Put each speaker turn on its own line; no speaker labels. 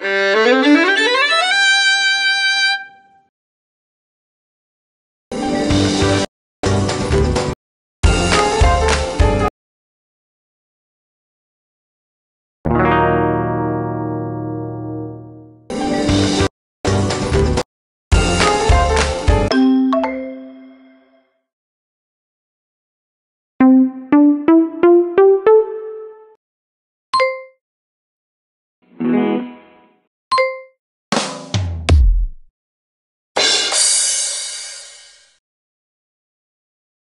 Mm-hmm.